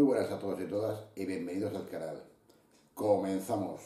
Muy buenas a todos y todas y bienvenidos al canal. Comenzamos.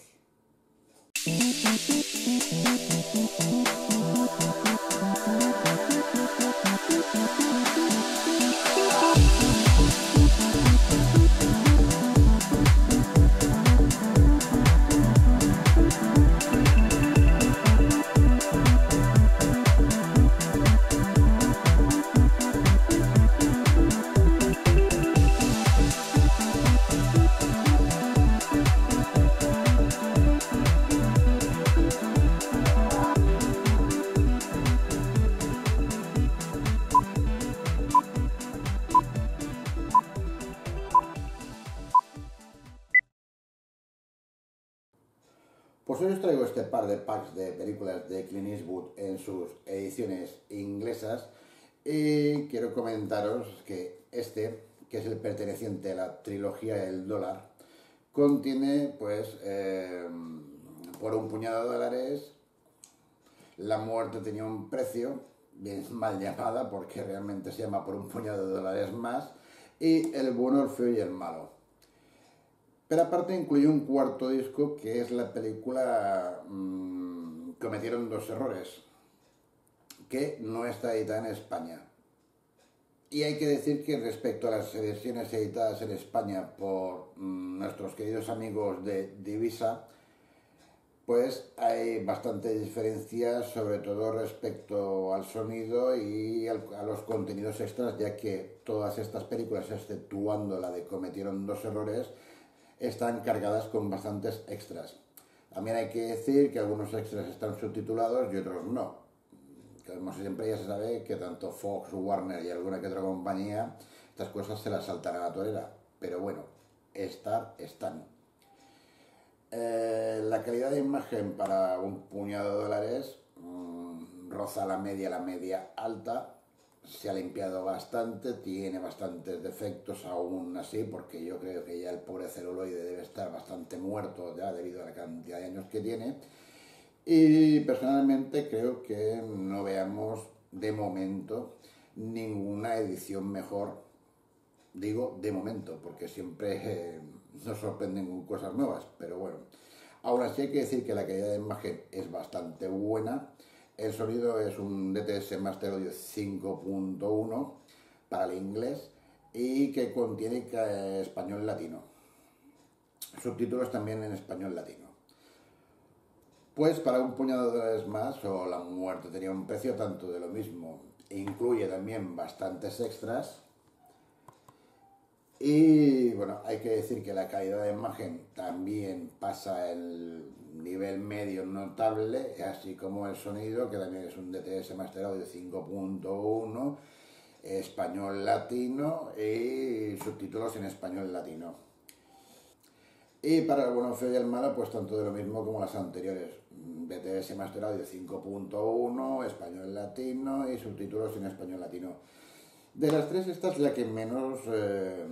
Pues hoy os traigo este par de packs de películas de Clint Eastwood en sus ediciones inglesas y quiero comentaros que este, que es el perteneciente a la trilogía El dólar, contiene pues eh, por un puñado de dólares la muerte tenía un precio, bien mal llamada porque realmente se llama por un puñado de dólares más, y el bueno, el feo y el malo. Pero aparte incluye un cuarto disco que es la película mmm, Cometieron dos errores, que no está editada en España. Y hay que decir que respecto a las ediciones editadas en España por mmm, nuestros queridos amigos de Divisa, pues hay bastantes diferencias, sobre todo respecto al sonido y a los contenidos extras, ya que todas estas películas, exceptuando la de Cometieron dos errores, están cargadas con bastantes extras. También hay que decir que algunos extras están subtitulados y otros no. Como siempre ya se sabe que tanto Fox, Warner y alguna que otra compañía, estas cosas se las saltan a la torera. Pero bueno, estar están. Eh, la calidad de imagen para un puñado de dólares mmm, roza la media, la media alta, se ha limpiado bastante, tiene bastantes defectos aún así, porque yo creo que ya el pobre celuloide debe estar bastante muerto ya debido a la cantidad de años que tiene. Y personalmente creo que no veamos de momento ninguna edición mejor. Digo de momento, porque siempre eh, nos sorprenden cosas nuevas, pero bueno. Ahora sí hay que decir que la calidad de imagen es bastante buena el sonido es un DTS Master Audio 5.1 para el inglés y que contiene español latino. Subtítulos también en español latino. Pues para un puñado de dólares más, o La Muerte tenía un precio tanto de lo mismo. Incluye también bastantes extras. Y bueno, hay que decir que la calidad de imagen también pasa el nivel medio notable, así como el sonido, que también es un DTS Master Audio 5.1, español latino y subtítulos en español latino. Y para el bueno, feo y el malo, pues tanto de lo mismo como las anteriores. DTS Master Audio 5.1, español latino y subtítulos en español latino. De las tres, esta es la que menos eh,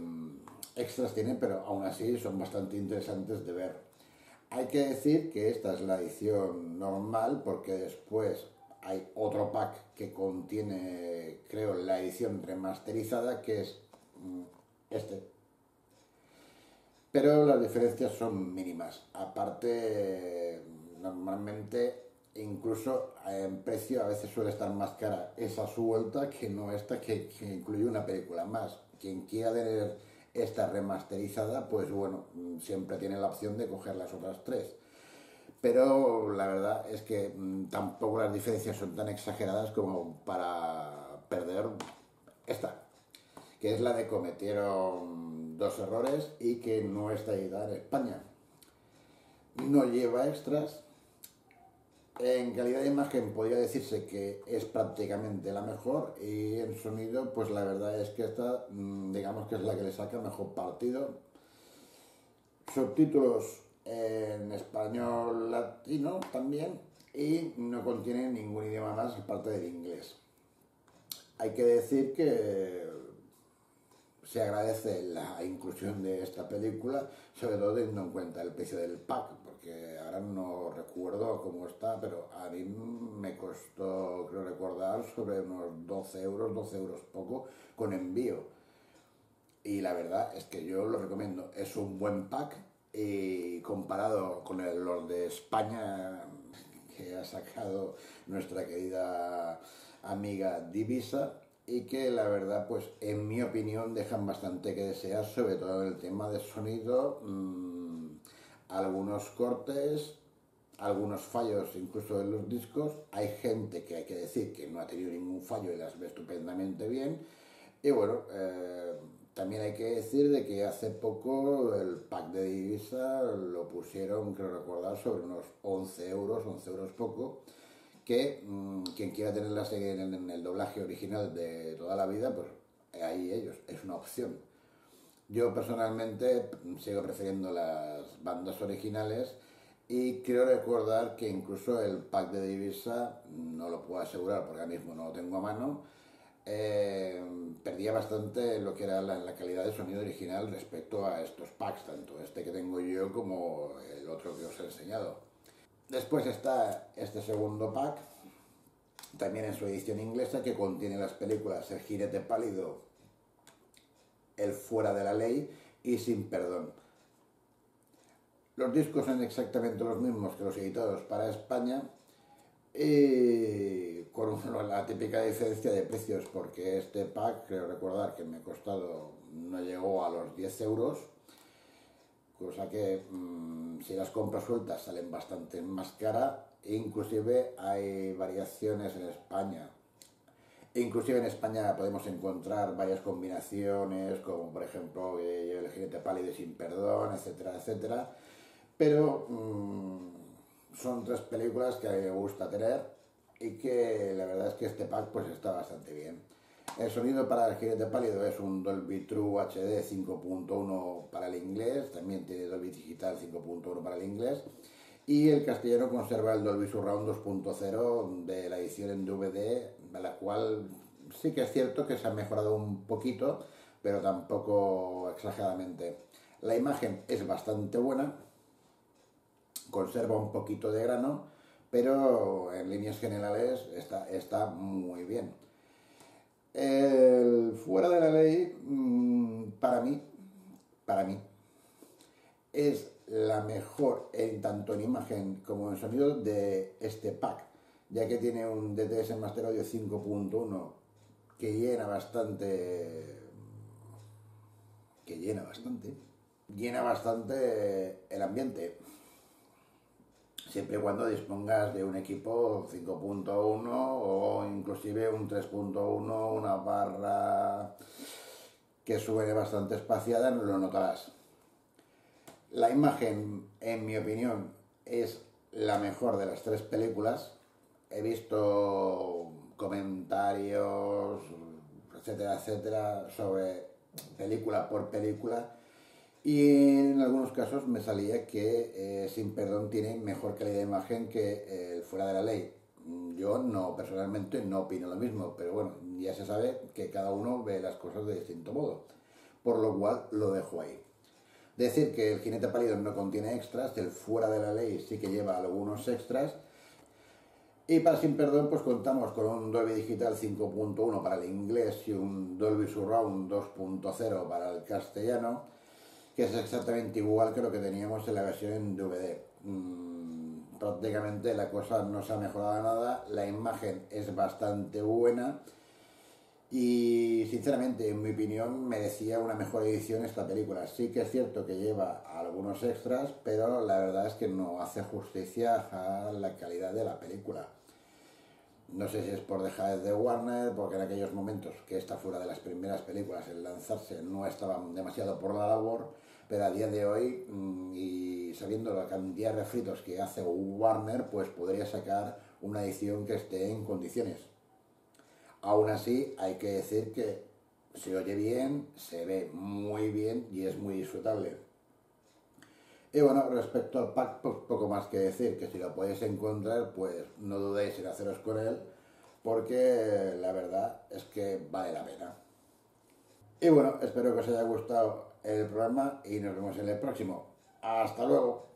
extras tiene, pero aún así son bastante interesantes de ver. Hay que decir que esta es la edición normal porque después hay otro pack que contiene, creo, la edición remasterizada que es mm, este. Pero las diferencias son mínimas. Aparte, normalmente incluso en precio a veces suele estar más cara esa suelta que no esta que, que incluye una película más. Quien quiera tener esta remasterizada, pues bueno, siempre tiene la opción de coger las otras tres. Pero la verdad es que mm, tampoco las diferencias son tan exageradas como para perder esta, que es la de cometieron dos errores y que no está editada en España. No lleva extras, en calidad de imagen podría decirse que es prácticamente la mejor y en sonido pues la verdad es que esta mm, digamos que es la que le saca mejor partido. Subtítulos en español latino también y no contiene ningún idioma más aparte del inglés. Hay que decir que se agradece la inclusión de esta película, sobre todo teniendo en cuenta el precio del pack, porque ahora no recuerdo cómo está, pero a mí me costó, creo recordar, sobre unos 12 euros, 12 euros poco, con envío. y la verdad es que yo lo recomiendo. Es un buen pack y comparado con el, los de España que ha sacado nuestra querida amiga Divisa y que la verdad pues en mi opinión dejan bastante que desear sobre todo en el tema de sonido mmm, algunos cortes algunos fallos incluso en los discos hay gente que hay que decir que no ha tenido ningún fallo y las ve estupendamente bien y bueno eh, también hay que decir de que hace poco el pack de divisa lo pusieron, creo recordar, sobre unos 11 euros, 11 euros poco, que mmm, quien quiera tenerla en, en el doblaje original de toda la vida, pues ahí ellos, es una opción. Yo personalmente sigo prefiriendo las bandas originales y creo recordar que incluso el pack de divisa, no lo puedo asegurar porque ahora mismo no lo tengo a mano, eh, perdía bastante lo que era la, la, calidad de sonido original respecto a estos packs, tanto este que tengo yo como el otro que os he enseñado. Después está este segundo pack, también en su edición inglesa, que contiene las películas El jinete pálido, El fuera de la ley y Sin perdón. Los discos son exactamente los mismos que los editados para España, y con la típica diferencia de precios, porque este pack, creo recordar que me ha costado, no llegó a los 10 euros, cosa que mmm, si las compras sueltas salen bastante más cara, inclusive hay variaciones en España. Inclusive en España podemos encontrar varias combinaciones, como por ejemplo el jinete pálido sin perdón, etcétera, etcétera. Pero mmm, son tres películas que a mí me gusta tener y que la verdad es que este pack pues está bastante bien. El sonido para el jinete pálido es un Dolby True HD 5.1 para el inglés, también tiene Dolby Digital 5.1 para el inglés y el castellano conserva el Dolby Surround 2.0 de la edición en DVD, de la cual sí que es cierto que se ha mejorado un poquito, pero tampoco exageradamente. La imagen es bastante buena, conserva un poquito de grano, pero en líneas generales está, está muy bien. El fuera de la ley, mm, para mí, para mí, es mejor en tanto en imagen como en sonido de este pack, ya que tiene un DTS Master Audio 5.1 que llena bastante, que llena bastante, llena bastante el ambiente siempre y cuando dispongas de un equipo 5.1 o inclusive un 3.1, una barra que suene bastante espaciada, no lo notarás. La imagen, en mi opinión, es la mejor de las tres películas. He visto comentarios, etcétera, etcétera, sobre película por película y en algunos casos me salía que eh, Sin Perdón tiene mejor calidad de imagen que eh, Fuera de la Ley. Yo no, personalmente no opino lo mismo, pero bueno, ya se sabe que cada uno ve las cosas de distinto modo, por lo cual lo dejo ahí. Decir que el jinete pálido no contiene extras, el fuera de la ley sí que lleva algunos extras, y para Sin Perdón pues contamos con un Dolby Digital 5.1 para el inglés y un Dolby Surround 2.0 para el castellano, que es exactamente igual que lo que teníamos en la versión en DVD. Mm, prácticamente la cosa no se ha mejorado nada, la imagen es bastante buena y sinceramente, en mi opinión, merecía una mejor edición esta película. Sí que es cierto que lleva algunos extras, pero la verdad es que no hace justicia a la calidad de la película. No sé si es por dejar de Warner, porque en aquellos momentos que esta fuera de las primeras películas en lanzarse no estaban demasiado por la labor, pero a día de hoy, mm, y sabiendo la cantidad de refritos que hace Warner, pues podría sacar una edición que esté en condiciones. Aún así, hay que decir que se oye bien, se ve muy bien y es muy disfrutable. Y bueno, respecto al pack, pues poco más que decir, que si lo podéis encontrar, pues no dudéis en haceros con él, porque la verdad es que vale la pena. Y bueno, espero que os haya gustado el programa y nos vemos en el próximo. Hasta luego.